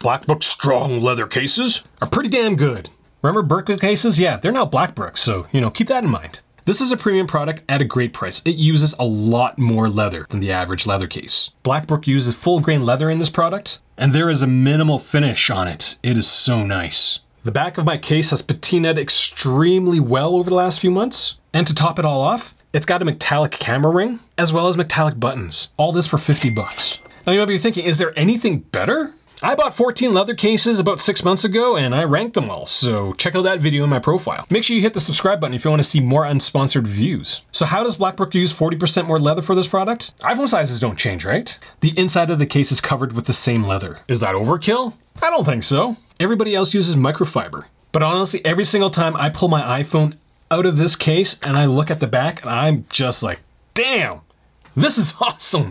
Blackbrook strong leather cases are pretty damn good. Remember Berkeley cases? Yeah, they're now Blackbrook, so, you know, keep that in mind. This is a premium product at a great price. It uses a lot more leather than the average leather case. Blackbrook uses full grain leather in this product, and there is a minimal finish on it. It is so nice. The back of my case has patinaed extremely well over the last few months. And to top it all off, it's got a metallic camera ring, as well as metallic buttons. All this for 50 bucks. Now you might be thinking, is there anything better? I bought 14 leather cases about six months ago and I ranked them all, so check out that video in my profile. Make sure you hit the subscribe button if you want to see more unsponsored views. So how does Blackbrook use 40% more leather for this product? iPhone sizes don't change, right? The inside of the case is covered with the same leather. Is that overkill? I don't think so. Everybody else uses microfiber. But honestly, every single time I pull my iPhone out of this case and I look at the back and I'm just like, damn, this is awesome.